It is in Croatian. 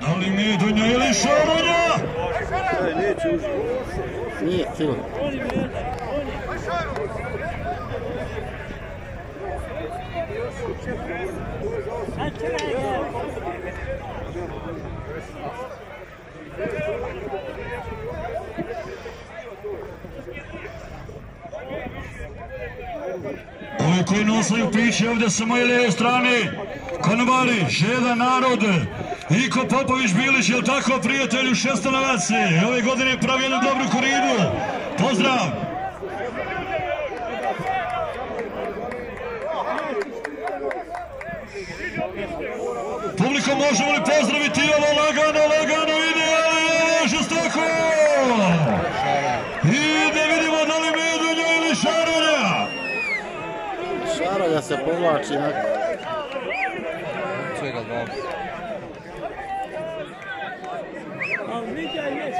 Da li Medunja ili Šaronja? Nije film. Ovi koji nosaju piće ovdje sa moje lijeve strane, konobari, žedan narod, Iko Popović Bilić, jel tako prijatelju Šestanovac, ove godine pravi jednu dobru koridu, pozdrav! Publiko, možemo li pozdraviti ovo lagano, lagano ide, žestoko! I da vidimo da li Medunja ili Šaronja! Šaronja se povlači na... 네,